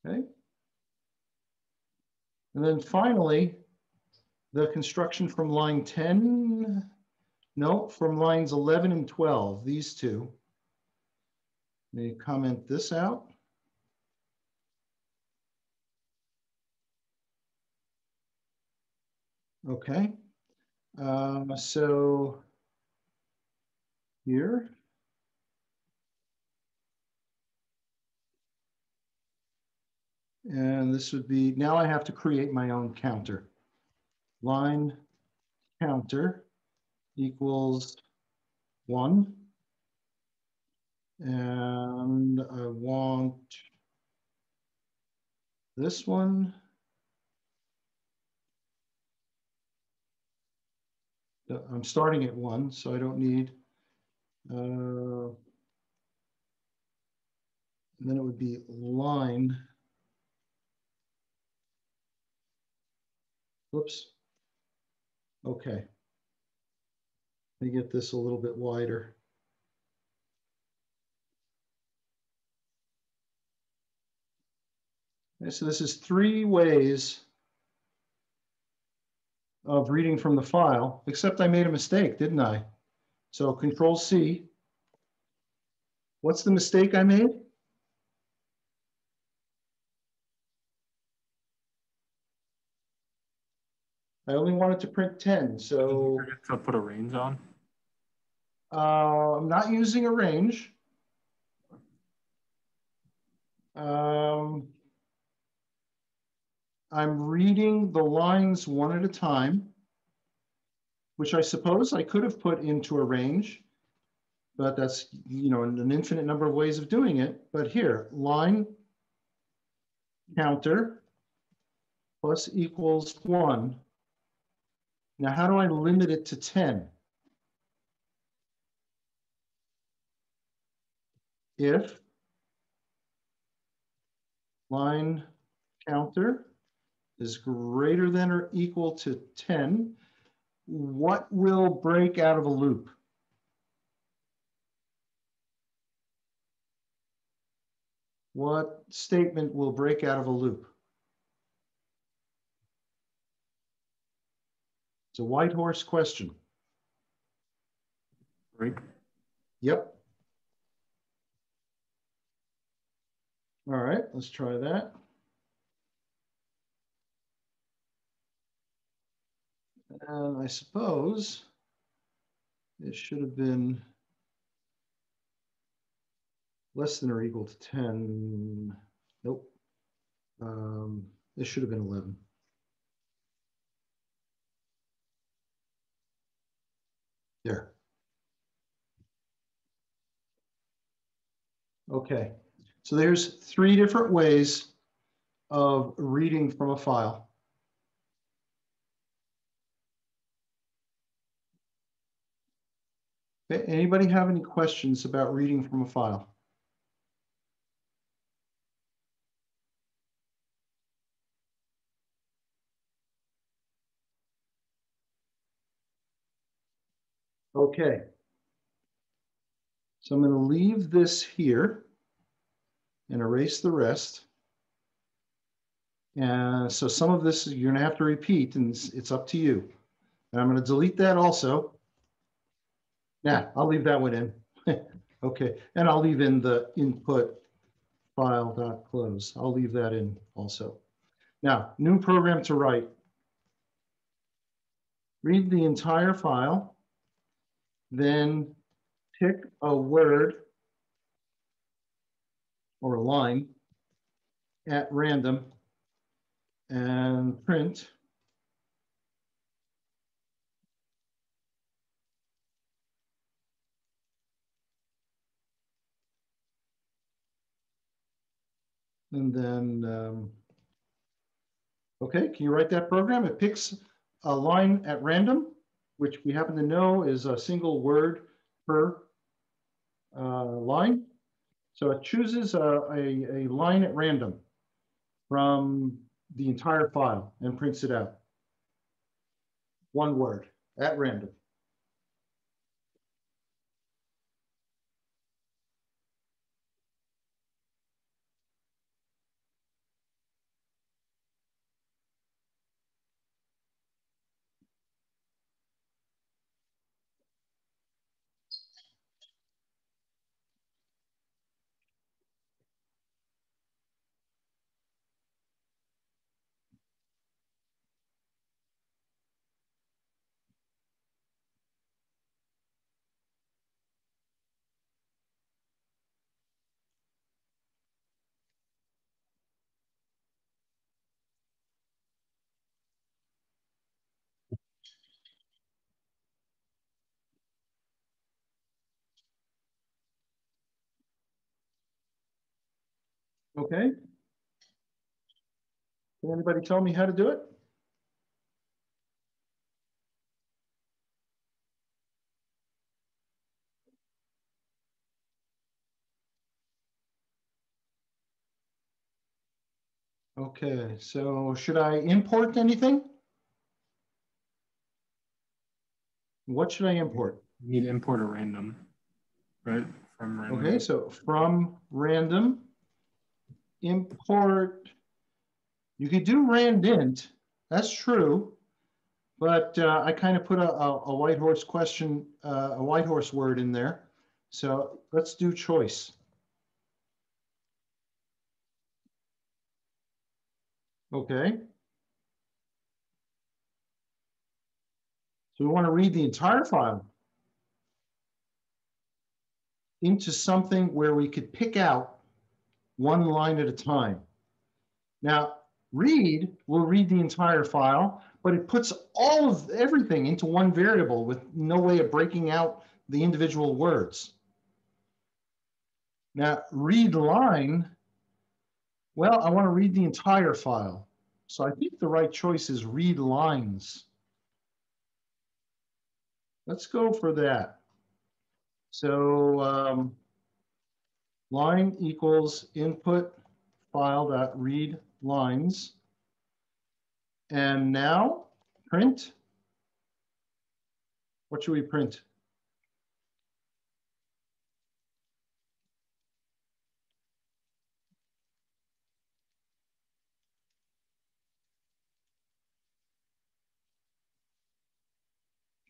Okay. And then finally, the construction from line 10, no, from lines 11 and 12, these two. Let me comment this out. Okay, um, so here, And this would be, now I have to create my own counter. Line counter equals one. And I want this one. I'm starting at one, so I don't need, uh, then it would be line Whoops. Okay. Let me get this a little bit wider. Okay, so this is three ways of reading from the file, except I made a mistake, didn't I? So control C. What's the mistake I made? I only wanted to print 10, so To put a range on. uh, I'm not using a range. Um, I'm reading the lines one at a time, which I suppose I could have put into a range, but that's, you know, an infinite number of ways of doing it. But here, line counter plus equals one now, how do I limit it to 10? If line counter is greater than or equal to 10, what will break out of a loop? What statement will break out of a loop? It's a white horse question. Right. Yep. All right, let's try that. And I suppose it should have been less than or equal to 10. Nope. Um, this should have been 11. There. Okay, so there's three different ways of reading from a file. Anybody have any questions about reading from a file? Okay. So I'm going to leave this here and erase the rest. And so some of this you're going to have to repeat and it's, up to you. And I'm going to delete that also. Yeah, I'll leave that one in. Okay, and I'll leave in the input file dot close. I'll leave that in also. Now, new program to write. Read the entire file, then pick a word or a line at random and print And then, um, okay, can you write that program? It picks a line at random, which we happen to know is a single word per uh, line. So it chooses a, a, a line at random from the entire file and prints it out. One word at random. Okay. Can anybody tell me how to do it? Okay, so should I import anything? What should I import? You need import a random, right? From random. Okay, so from random, import, you could do randint, that's true. But uh, I kind of put a, a, a white horse question, uh, a white horse word in there. So let's do choice. Okay. So we want to read the entire file into something where we could pick out one line at a time. Now, read will read the entire file, but it puts all of everything into one variable with no way of breaking out the individual words. Now, read line, well, I want to read the entire file. So I think the right choice is read lines. Let's go for that. So um, line equals input file dot read lines. And now print. What should we print?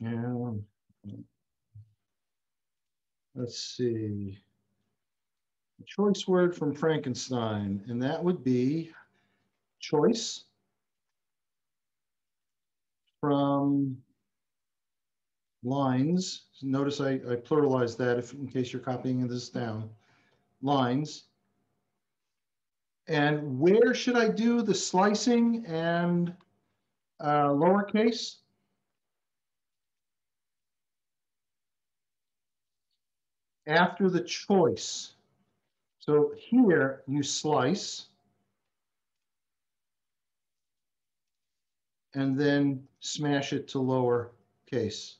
Yeah. Let's see. A choice word from Frankenstein, and that would be choice. from lines, notice I, I pluralized that if, in case you're copying this down, lines. And where should I do the slicing and uh, lowercase? After the choice. So here you slice. And then smash it to lower case.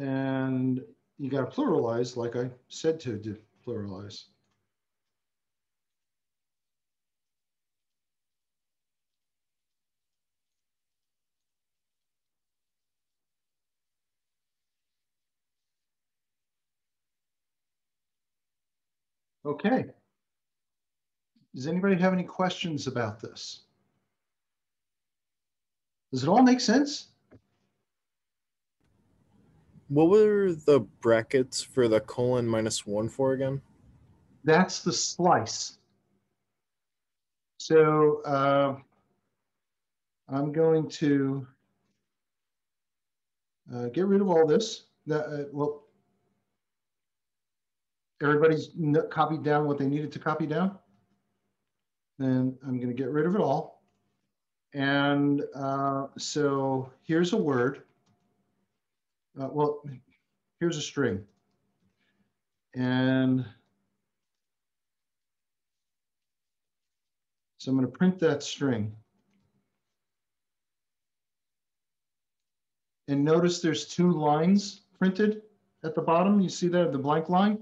And you got to pluralize like I said to do pluralize. Okay. Does anybody have any questions about this? Does it all make sense? What were the brackets for the colon minus one for again? That's the slice. So uh, I'm going to uh, get rid of all this. That, uh, well, everybody's copied down what they needed to copy down. And I'm going to get rid of it all. And uh, so here's a word. Uh, well, here's a string. And so I'm going to print that string. And notice there's two lines printed at the bottom. You see that, the blank line?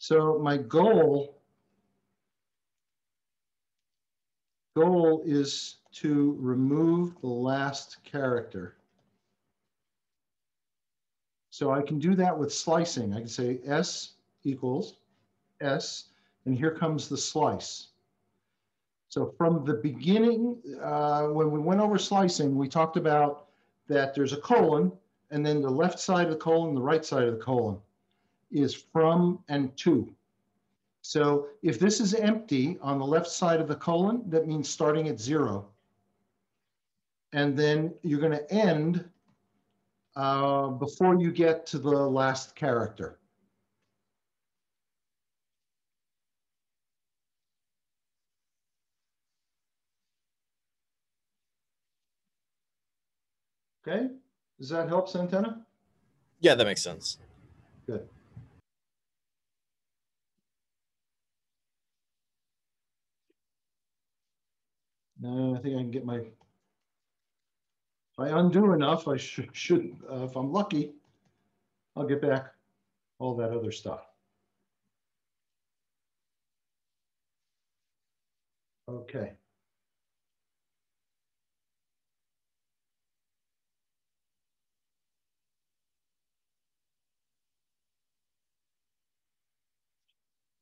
So my goal, goal is to remove the last character. So I can do that with slicing. I can say S equals S, and here comes the slice. So from the beginning, uh, when we went over slicing, we talked about that there's a colon, and then the left side of the colon, the right side of the colon is from and to. So if this is empty on the left side of the colon, that means starting at zero. And then you're going to end uh, before you get to the last character. Okay, does that help, Santana? Yeah, that makes sense. Good. No, I think I can get my, if I undo enough, I should, should, uh, if I'm lucky, I'll get back all that other stuff. Okay.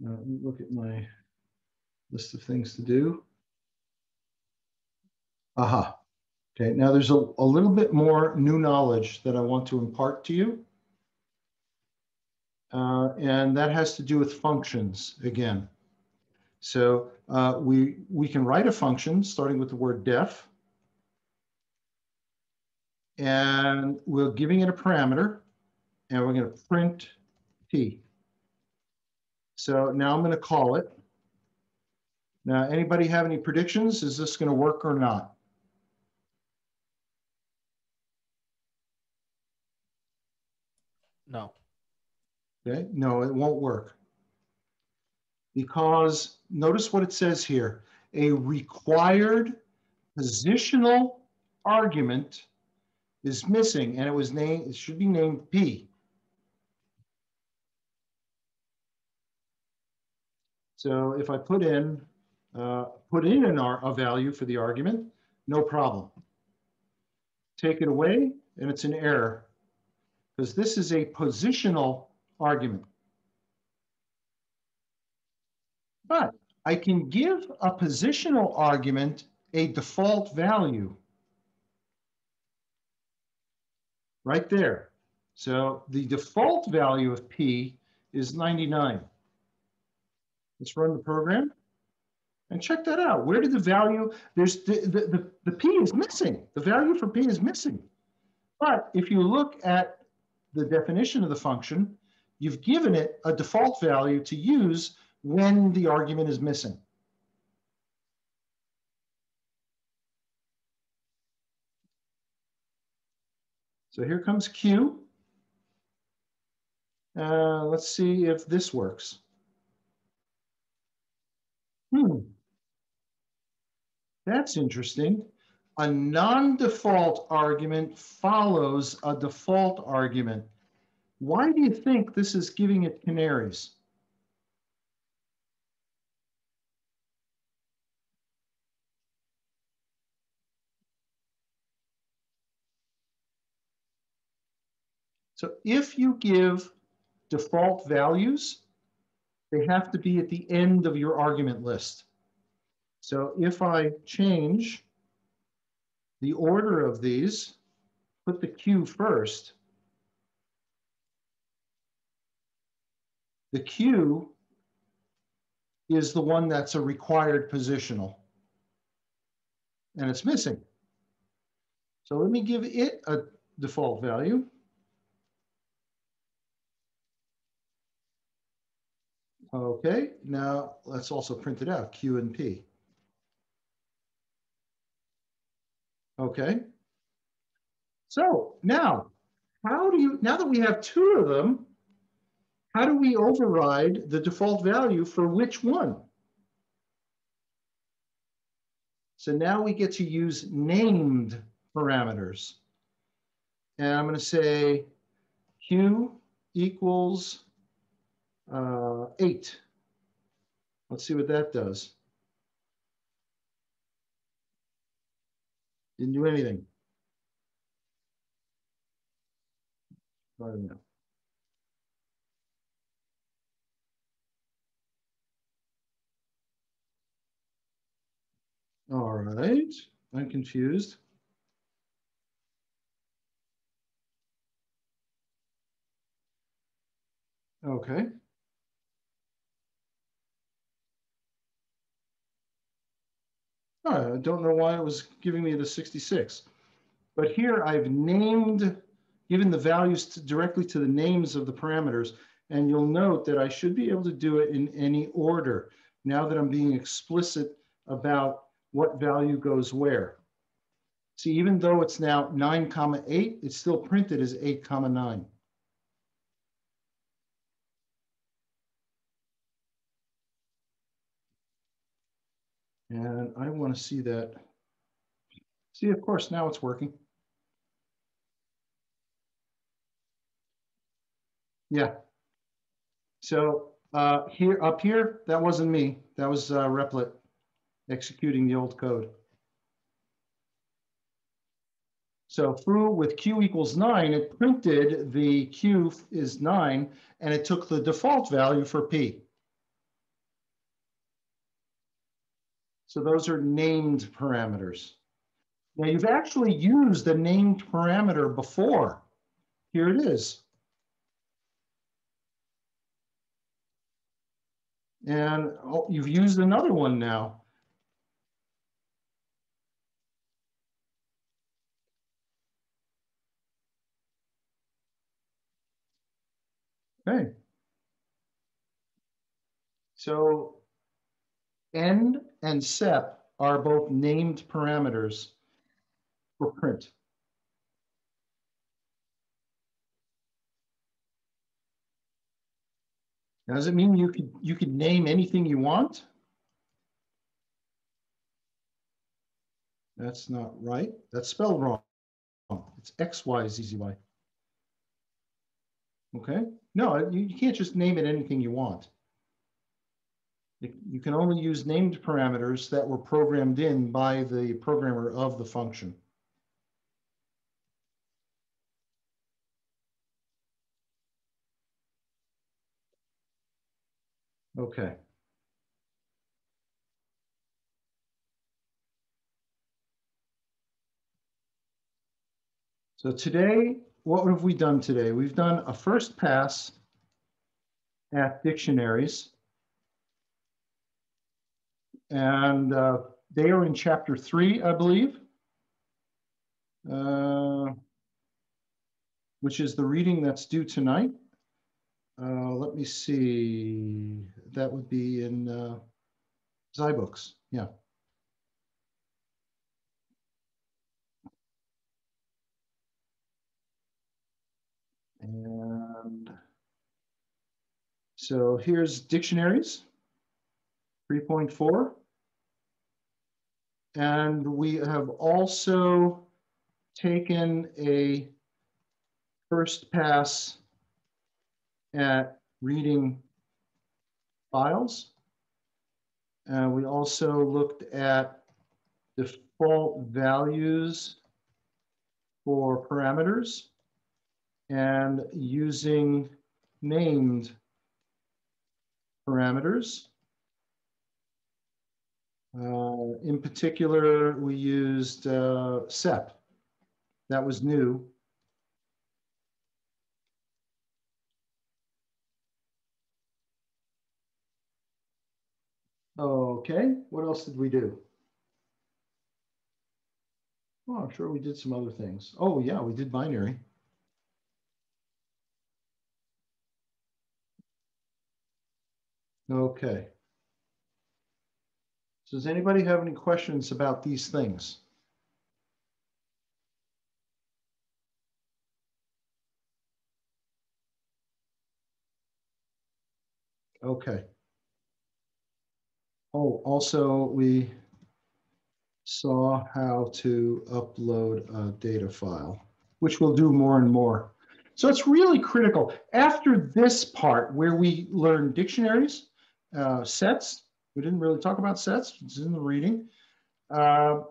Let me look at my list of things to do. Aha. Okay, now there's a, a little bit more new knowledge that I want to impart to you. Uh, and that has to do with functions again. So uh, we, we can write a function starting with the word def. And we're giving it a parameter and we're going to print p. So now I'm going to call it. Now, anybody have any predictions? Is this going to work or not? No. Okay, no, it won't work. Because notice what it says here, a required positional argument is missing and it was named, it should be named P. So if I put in, uh, put in an R, a value for the argument, no problem. Take it away and it's an error because this is a positional argument. But I can give a positional argument a default value. Right there. So the default value of P is 99. Let's run the program. And check that out. Where did the value, there's the, the, the, the P is missing. The value for P is missing. But if you look at the definition of the function, you've given it a default value to use when the argument is missing. So here comes Q. Uh, let's see if this works. Hmm. That's interesting. A non-default argument follows a default argument. Why do you think this is giving it canaries? So if you give default values, they have to be at the end of your argument list. So if I change the order of these, put the Q first, the Q is the one that's a required positional. And it's missing. So let me give it a default value. Okay, now let's also print it out, Q and P. Okay. So now, how do you, now that we have two of them, how do we override the default value for which one? So now we get to use named parameters. And I'm going to say Q equals uh, eight. Let's see what that does. Didn't do anything. Don't know. All right, I'm confused. Okay. I don't know why it was giving me the 66. But here I've named, given the values to, directly to the names of the parameters. And you'll note that I should be able to do it in any order now that I'm being explicit about what value goes where. See, even though it's now 9 comma 8, it's still printed as 8 comma 9. And I want to see that. See, of course, now it's working. Yeah. So uh, here, up here, that wasn't me. That was uh, Replit executing the old code. So foo with q equals nine, it printed the q is nine, and it took the default value for p. So those are named parameters. Now you've actually used a named parameter before. Here it is. And oh, you've used another one now. Okay. So end and sep are both named parameters for print. Now, does it mean you could you could name anything you want? That's not right. That's spelled wrong. It's X, Y, Z, Z, Y. Okay. No, you, you can't just name it anything you want. You can only use named parameters that were programmed in by the programmer of the function. Okay. So today, what have we done today? We've done a first pass at dictionaries And uh, they are in chapter three, I believe. Uh, which is the reading that's due tonight. Uh, let me see. That would be in uh, Zybooks. Yeah. And so here's dictionaries, 3.4. And we have also taken a first pass at reading files. Uh, we also looked at default values for parameters and using named parameters. Uh, in particular, we used uh, SEP. That was new. Okay, what else did we do? Oh, I'm sure we did some other things. Oh, yeah, we did binary. Okay. So does anybody have any questions about these things? Okay. Oh, also, we saw how to upload a data file, which we'll do more and more. So it's really critical. After this part where we learn dictionaries, uh, sets, we didn't really talk about sets, it's in the reading. Uh,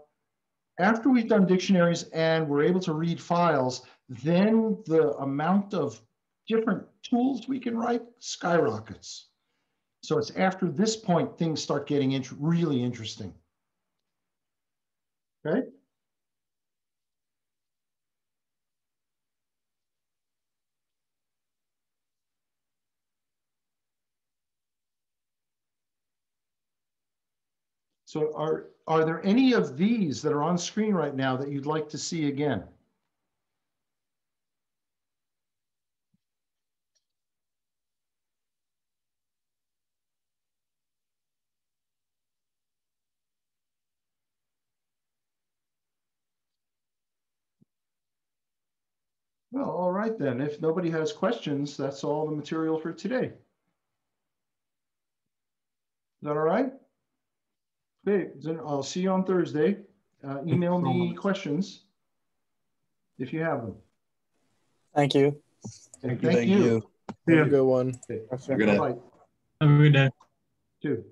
after we've done dictionaries and we're able to read files, then the amount of different tools we can write skyrockets. So it's after this point, things start getting int really interesting. Okay. So are, are there any of these that are on screen right now that you'd like to see again? Well, all right then. If nobody has questions, that's all the material for today. Is that all right? Okay, then I'll see you on Thursday. Uh, email me much. questions if you have them. Thank you. Okay, Thank you. Have Yeah. a good one. Okay, Good night. bye-bye. Have a good day. Two.